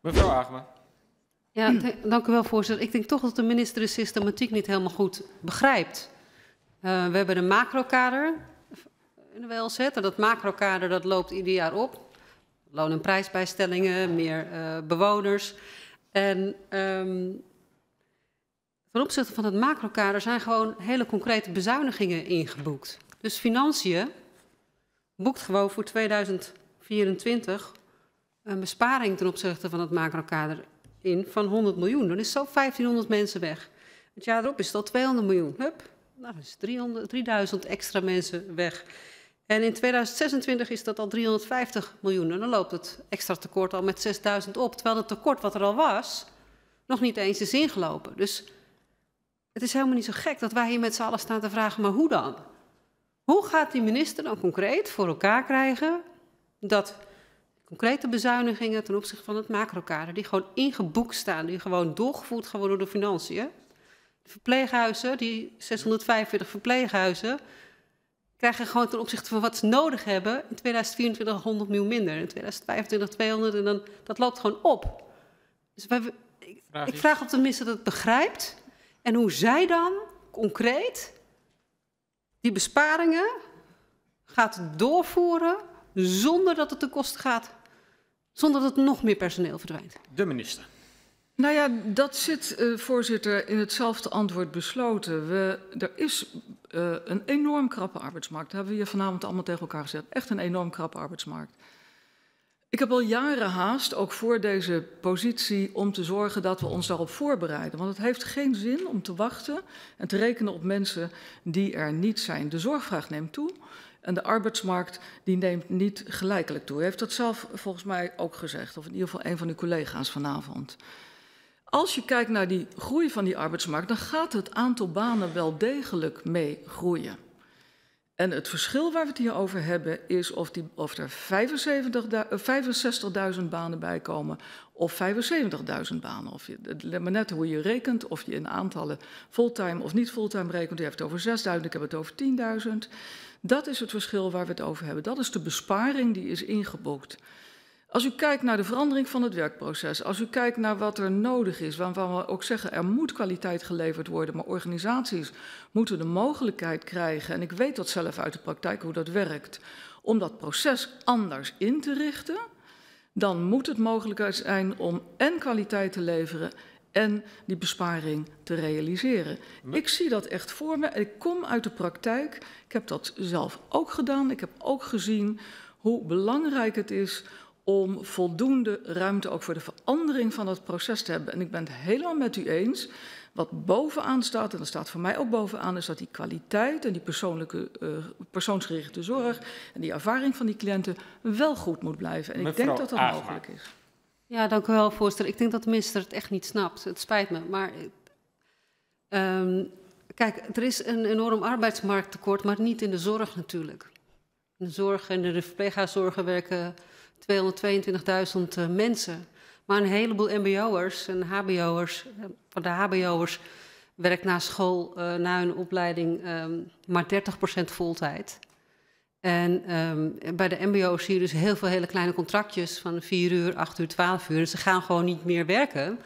Mevrouw Agema. Ja, dank u wel, voorzitter. Ik denk toch dat de minister de systematiek niet helemaal goed begrijpt. Uh, we hebben een macrokader in de WLZ. En dat macrokader dat loopt ieder jaar op. Loon- en prijsbijstellingen, meer uh, bewoners. En um, ten opzichte van het macrokader zijn gewoon hele concrete bezuinigingen ingeboekt. Dus financiën boekt gewoon voor 2024 een besparing ten opzichte van het macrokader in van 100 miljoen. Dan is zo 1500 mensen weg. Het jaar erop is al 200 miljoen. Hup, nou, is 300, 3000 extra mensen weg. En in 2026 is dat al 350 miljoen. En dan loopt het extra tekort al met 6000 op. Terwijl het tekort wat er al was, nog niet eens is ingelopen. Dus het is helemaal niet zo gek dat wij hier met z'n allen staan te vragen, maar hoe dan? Hoe gaat die minister dan concreet voor elkaar krijgen dat concrete bezuinigingen ten opzichte van het macrokader, die gewoon ingeboekt staan, die gewoon doorgevoerd gaan worden door de financiën. De verpleeghuizen, die 645 verpleeghuizen, krijgen gewoon ten opzichte van wat ze nodig hebben in 2024 100 miljoen minder, in 2025 200 en dan, dat loopt gewoon op. Dus wij, ik, ik vraag of de minister dat begrijpt en hoe zij dan concreet die besparingen gaat doorvoeren zonder dat het de kosten gaat zonder dat er nog meer personeel verdwijnt? De minister. Nou ja, dat zit, uh, voorzitter, in hetzelfde antwoord besloten. We, er is uh, een enorm krappe arbeidsmarkt. Dat hebben we hier vanavond allemaal tegen elkaar gezet. Echt een enorm krappe arbeidsmarkt. Ik heb al jaren haast, ook voor deze positie, om te zorgen dat we ons daarop voorbereiden. Want het heeft geen zin om te wachten en te rekenen op mensen die er niet zijn. De zorgvraag neemt toe. En de arbeidsmarkt die neemt niet gelijkelijk toe. U heeft dat zelf volgens mij ook gezegd, of in ieder geval een van uw collega's vanavond. Als je kijkt naar die groei van die arbeidsmarkt, dan gaat het aantal banen wel degelijk mee groeien. En het verschil waar we het hier over hebben is of, die, of er 65.000 banen bij komen of 75.000 banen. Of je, maar net hoe je rekent, of je in aantallen fulltime of niet fulltime rekent. U heeft het over 6.000, ik heb het over 10.000. Dat is het verschil waar we het over hebben. Dat is de besparing die is ingeboekt. Als u kijkt naar de verandering van het werkproces, als u kijkt naar wat er nodig is, waarvan we ook zeggen er moet kwaliteit geleverd worden, maar organisaties moeten de mogelijkheid krijgen, en ik weet dat zelf uit de praktijk hoe dat werkt, om dat proces anders in te richten, dan moet het mogelijk zijn om en kwaliteit te leveren en die besparing te realiseren. Ik zie dat echt voor me. Ik kom uit de praktijk. Ik heb dat zelf ook gedaan. Ik heb ook gezien hoe belangrijk het is om voldoende ruimte ook voor de verandering van het proces te hebben. En ik ben het helemaal met u eens. Wat bovenaan staat, en dat staat voor mij ook bovenaan, is dat die kwaliteit en die persoonlijke, uh, persoonsgerichte zorg en die ervaring van die cliënten wel goed moet blijven. En Mevrouw ik denk dat dat mogelijk is. Ja, dank u wel, voorzitter. Ik denk dat de minister het echt niet snapt. Het spijt me. Maar um, kijk, er is een enorm arbeidsmarkttekort, maar niet in de zorg natuurlijk. In de zorg en de verpleeghuiszorgen werken 222.000 mensen. Maar een heleboel mbo'ers en hbo'ers, van de hbo'ers werkt na school, uh, na hun opleiding, um, maar 30% voltijd. En um, bij de mbo's zie je dus heel veel hele kleine contractjes van 4 uur, 8 uur, 12 uur. Ze gaan gewoon niet meer werken,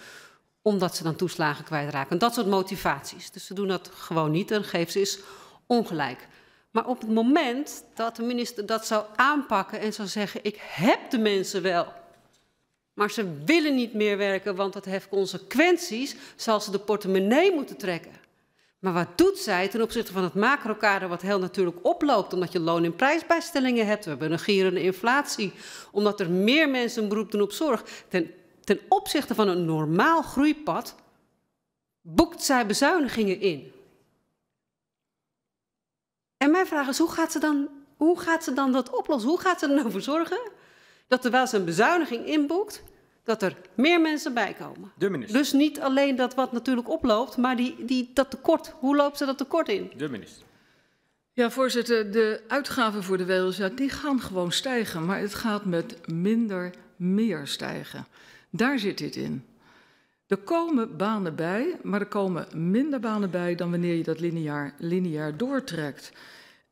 omdat ze dan toeslagen kwijtraken. Dat soort motivaties. Dus ze doen dat gewoon niet en geven ze is ongelijk. Maar op het moment dat de minister dat zou aanpakken en zou zeggen: Ik heb de mensen wel, maar ze willen niet meer werken, want dat heeft consequenties, zal ze de portemonnee moeten trekken. Maar wat doet zij ten opzichte van het macrokader, wat heel natuurlijk oploopt, omdat je loon- en prijsbijstellingen hebt? We hebben een gierende inflatie, omdat er meer mensen een beroep doen op zorg. Ten, ten opzichte van een normaal groeipad boekt zij bezuinigingen in. En mijn vraag is, hoe gaat ze dan, hoe gaat ze dan dat oplossen? Hoe gaat ze er nou voor zorgen dat terwijl ze een bezuiniging inboekt, dat er meer mensen bij komen? De minister. Dus niet alleen dat wat natuurlijk oploopt, maar die, die, dat tekort. Hoe loopt ze dat tekort in? De minister. Ja, voorzitter, de uitgaven voor de WLZ die gaan gewoon stijgen, maar het gaat met minder meer stijgen. Daar zit dit in. Er komen banen bij, maar er komen minder banen bij dan wanneer je dat lineair, lineair doortrekt.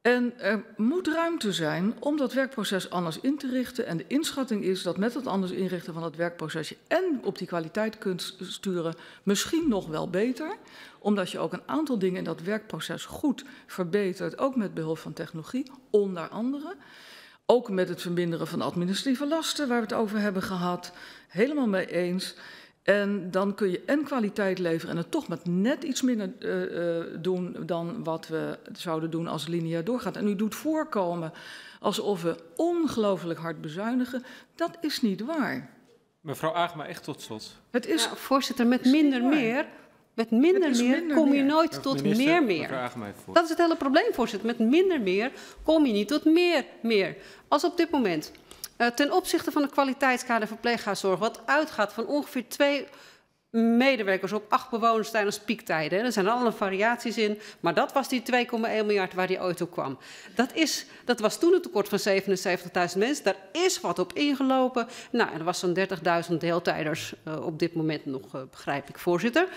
En er moet ruimte zijn om dat werkproces anders in te richten. En de inschatting is dat met het anders inrichten van het werkproces je en op die kwaliteit kunt sturen, misschien nog wel beter. Omdat je ook een aantal dingen in dat werkproces goed verbetert, ook met behulp van technologie, onder andere. Ook met het verminderen van administratieve lasten, waar we het over hebben gehad. Helemaal mee eens. En dan kun je en kwaliteit leveren en het toch met net iets minder uh, uh, doen dan wat we zouden doen als lineair doorgaat. En u doet voorkomen alsof we ongelooflijk hard bezuinigen. Dat is niet waar. Mevrouw Agema, echt tot slot. Het is, ja, voorzitter, met minder meer met minder meer minder kom je meer. nooit tot minister, meer meer. Dat is het hele probleem, voorzitter. Met minder meer kom je niet tot meer meer. Als op dit moment ten opzichte van de kwaliteitskader verpleeghuiszorg, wat uitgaat van ongeveer twee medewerkers op acht bewoners tijdens piektijden. Er zijn allerlei variaties in, maar dat was die 2,1 miljard waar die ooit op kwam. Dat, is, dat was toen een tekort van 77.000 mensen. Daar is wat op ingelopen. Nou, er was zo'n 30.000 deeltijders uh, op dit moment nog, uh, begrijp ik, voorzitter.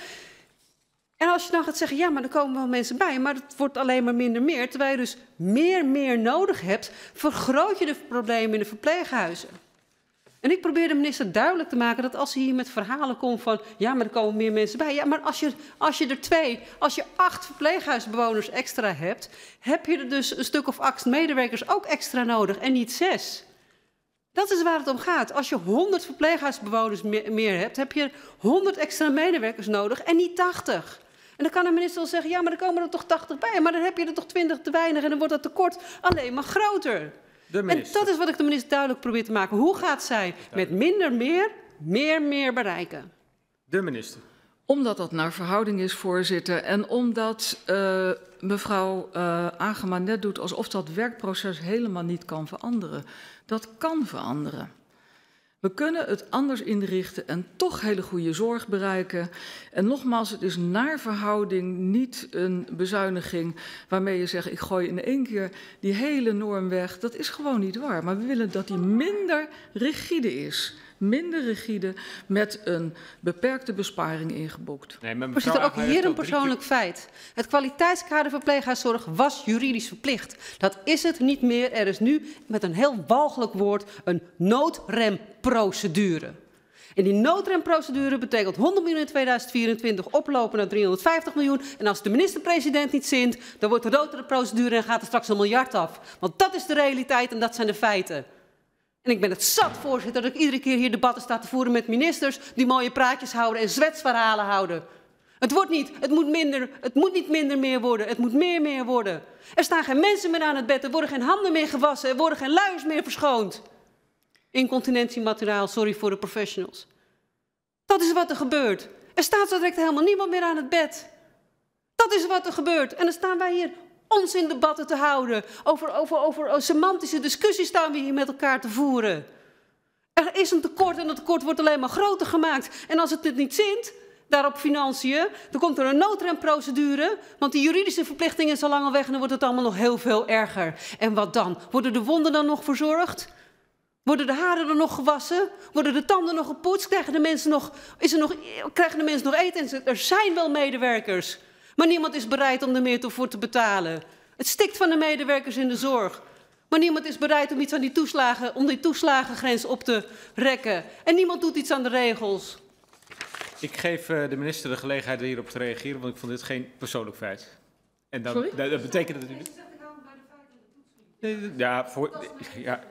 En als je dan gaat zeggen, ja, maar er komen wel mensen bij, maar het wordt alleen maar minder meer, terwijl je dus meer meer nodig hebt, vergroot je de problemen in de verpleeghuizen. En ik probeer de minister duidelijk te maken dat als hij hier met verhalen komt van, ja, maar er komen meer mensen bij. Ja, maar als je, als je er twee, als je acht verpleeghuisbewoners extra hebt, heb je er dus een stuk of acht medewerkers ook extra nodig en niet zes. Dat is waar het om gaat. Als je 100 verpleeghuisbewoners meer hebt, heb je 100 extra medewerkers nodig en niet 80. En dan kan de minister wel zeggen, ja, maar er komen er toch 80 bij. Maar dan heb je er toch 20 te weinig en dan wordt dat tekort alleen maar groter. En dat is wat ik de minister duidelijk probeer te maken. Hoe gaat zij met minder meer, meer meer bereiken? De minister. Omdat dat naar verhouding is, voorzitter. En omdat uh, mevrouw uh, Agema net doet alsof dat werkproces helemaal niet kan veranderen. Dat kan veranderen. We kunnen het anders inrichten en toch hele goede zorg bereiken. En nogmaals, het is naar verhouding niet een bezuiniging waarmee je zegt: ik gooi in één keer die hele norm weg. Dat is gewoon niet waar. Maar we willen dat die minder rigide is minder rigide met een beperkte besparing ingeboekt. Nee, maar Voorzitter, ook hier een persoonlijk feit. Het kwaliteitskader verpleeghuiszorg was juridisch verplicht. Dat is het niet meer. Er is nu met een heel walgelijk woord een noodremprocedure. En die noodremprocedure betekent 100 miljoen in 2024 oplopen naar 350 miljoen. En als de minister-president niet zint, dan wordt de noodremprocedure en gaat er straks een miljard af. Want dat is de realiteit en dat zijn de feiten. En ik ben het zat, voorzitter, dat ik iedere keer hier debatten sta te voeren met ministers die mooie praatjes houden en zwetsverhalen houden. Het wordt niet, het moet minder, het moet niet minder meer worden, het moet meer meer worden. Er staan geen mensen meer aan het bed, er worden geen handen meer gewassen, er worden geen luiers meer verschoond. Incontinentiemateriaal, sorry voor de professionals. Dat is wat er gebeurt. Er staat zo direct helemaal niemand meer aan het bed. Dat is wat er gebeurt. En dan staan wij hier onzindebatten te houden. Over, over, over semantische discussies staan we hier met elkaar te voeren. Er is een tekort en dat tekort wordt alleen maar groter gemaakt. En als het het niet zint, daarop financiën, dan komt er een noodremprocedure. Want die juridische verplichting is al lang al weg en dan wordt het allemaal nog heel veel erger. En wat dan? Worden de wonden dan nog verzorgd? Worden de haren er nog gewassen? Worden de tanden nog gepoetst? Krijgen de mensen nog, is er nog, krijgen de mensen nog eten? Er zijn wel medewerkers. Maar niemand is bereid om er meer voor te betalen. Het stikt van de medewerkers in de zorg. Maar niemand is bereid om iets aan die toeslagen, om die toeslagengrens op te rekken. En niemand doet iets aan de regels. Ik geef uh, de minister de gelegenheid hierop te reageren, want ik vond dit geen persoonlijk feit. En dan, Sorry? Dat, dat betekent dat u... Ja, voor, ja,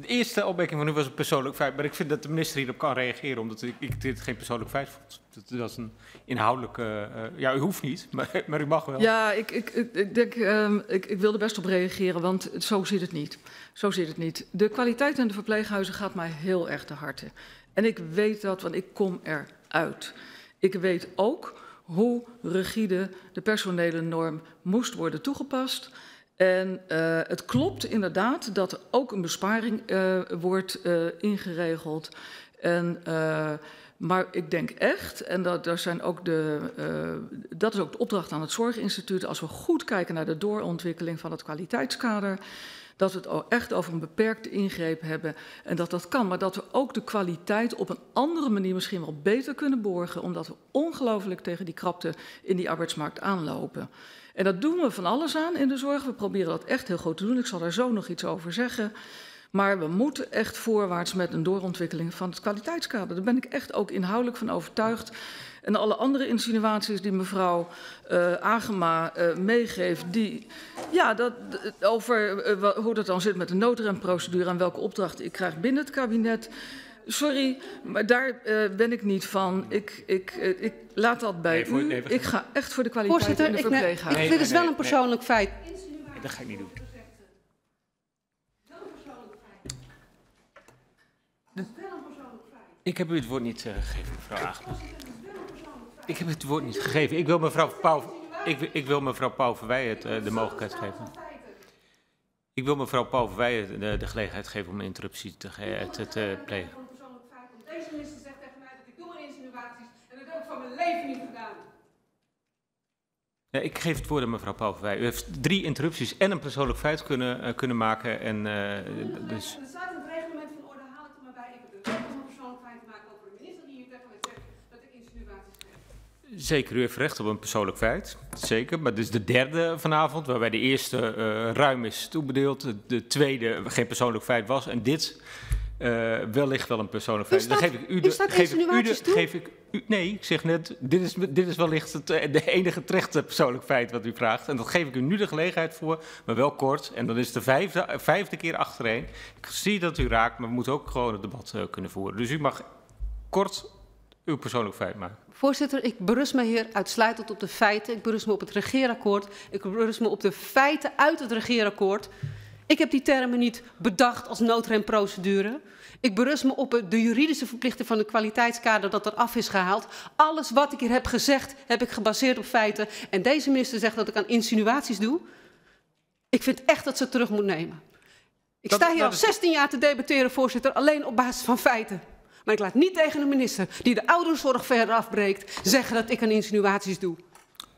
de eerste opmerking van u was een persoonlijk feit, maar ik vind dat de minister hierop kan reageren, omdat ik, ik dit geen persoonlijk feit vond. Dat, dat is een inhoudelijke. Uh, ja, u hoeft niet, maar, maar u mag wel. Ja, ik, ik, ik denk, um, ik, ik wil er best op reageren, want zo zit het niet. Zo zit het niet. De kwaliteit in de verpleeghuizen gaat mij heel erg te harte. En ik weet dat, want ik kom eruit. Ik weet ook hoe rigide de personele norm moest worden toegepast. En uh, het klopt inderdaad dat er ook een besparing uh, wordt uh, ingeregeld. En, maar ik denk echt, en dat, daar zijn ook de, dat is ook de opdracht aan het Zorginstituut, als we goed kijken naar de doorontwikkeling van het kwaliteitskader, dat we het echt over een beperkte ingreep hebben en dat dat kan. Maar dat we ook de kwaliteit op een andere manier misschien wel beter kunnen borgen, omdat we ongelooflijk tegen die krapte in die arbeidsmarkt aanlopen. En dat doen we van alles aan in de zorg. We proberen dat echt heel goed te doen. Ik zal daar zo nog iets over zeggen. Maar we moeten echt voorwaarts met een doorontwikkeling van het kwaliteitskader. Daar ben ik echt ook inhoudelijk van overtuigd. En alle andere insinuaties die mevrouw uh, Agema uh, meegeeft, die, ja, dat, over uh, hoe dat dan zit met de noodremprocedure en welke opdrachten ik krijg binnen het kabinet. Sorry, maar daar ben ik niet van. Ik, ik, ik laat dat bij nee, u. Nee, ik ga echt voor de kwaliteit Voorzitter, in de verpleeghuis. Nee, dit is wel een persoonlijk feit. Nee, dat ga ik niet doen. Ik heb u het woord niet uh, gegeven, mevrouw Agema. Ik heb het woord niet gegeven. Ik wil mevrouw Pauw, ik, ik wil mevrouw Pauw Verweijen uh, de mogelijkheid geven. Ik wil mevrouw Pauw Verweijen de, de, gelegenheid geven om een interruptie te, te, te plegen. Deze minister zegt tegen mij dat ik doe in insinuaties en dat heb ik van mijn leven niet gedaan. Ja, ik geef het woord aan mevrouw Pauw Verweijen. U heeft drie interrupties en een persoonlijk feit kunnen, uh, kunnen maken. En, uh, dus... Zeker, u heeft recht op een persoonlijk feit. Zeker, maar dit is de derde vanavond, waarbij de eerste uh, ruim is toebedeeld, de tweede geen persoonlijk feit was en dit uh, wellicht wel een persoonlijk feit. Dan geef ik u de, geef ik u de, geef ik u, nee, ik zeg net, dit is, dit is wellicht het, de enige terechte persoonlijk feit wat u vraagt. En dat geef ik u nu de gelegenheid voor, maar wel kort. En dan is de vijfde, vijfde keer achtereen. Ik zie dat u raakt, maar we moeten ook gewoon het debat uh, kunnen voeren. Dus u mag kort uw persoonlijk feit maken. Voorzitter, ik berust me hier uitsluitend op de feiten. Ik berust me op het regeerakkoord. Ik berust me op de feiten uit het regeerakkoord. Ik heb die termen niet bedacht als noodremprocedure. Ik berust me op de juridische verplichting van het kwaliteitskader dat er af is gehaald. Alles wat ik hier heb gezegd, heb ik gebaseerd op feiten. En deze minister zegt dat ik aan insinuaties doe. Ik vind echt dat ze het terug moet nemen. Ik dat, sta hier al 16 jaar te debatteren, voorzitter, alleen op basis van feiten. Maar ik laat niet tegen een minister die de ouderenzorg verder afbreekt zeggen dat ik aan insinuaties doe.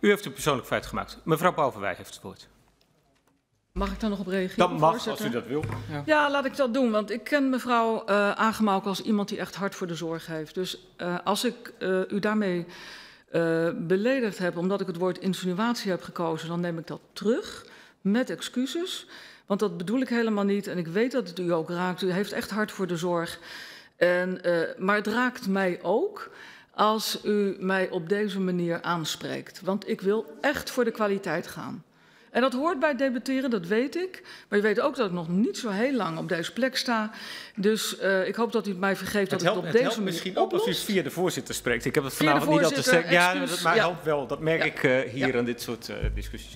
U heeft een persoonlijk feit gemaakt. Mevrouw Pauverwij heeft het woord. Mag ik daar nog op reageren? Dat mag, voorzitter? als u dat wil. Ja. ja. laat ik dat doen. Want ik ken mevrouw uh, Agema ook als iemand die echt hard voor de zorg heeft. Dus uh, als ik uh, u daarmee beledigd heb omdat ik het woord insinuatie heb gekozen, dan neem ik dat terug met excuses. Want dat bedoel ik helemaal niet. En ik weet dat het u ook raakt. U heeft echt hard voor de zorg. En, uh, maar het raakt mij ook als u mij op deze manier aanspreekt. Want ik wil echt voor de kwaliteit gaan. En dat hoort bij debatteren, dat weet ik. Maar je weet ook dat ik nog niet zo heel lang op deze plek sta. Dus uh, ik hoop dat u het mij vergeeft het dat helpt, ik op het deze misschien manier ook als u via de voorzitter spreekt. Ik heb het vanavond niet al te zeggen. Ja, maar het ja. helpt wel. Dat merk ja. ik uh, hier aan dit soort discussies.